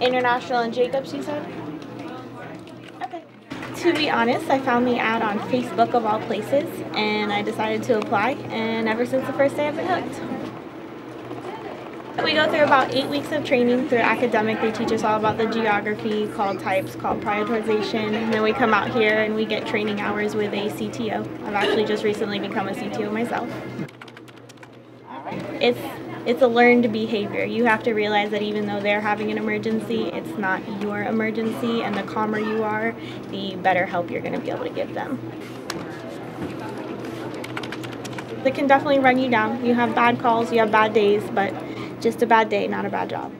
International and Jacobs, you said? Okay. To be honest, I found the ad on Facebook of all places and I decided to apply and ever since the first day I've been hooked. We go through about eight weeks of training through academic. They teach us all about the geography, called types, called prioritization, and then we come out here and we get training hours with a CTO. I've actually just recently become a CTO myself. It's it's a learned behavior. You have to realize that even though they're having an emergency, it's not your emergency, and the calmer you are, the better help you're going to be able to give them. They can definitely run you down. You have bad calls, you have bad days, but just a bad day, not a bad job.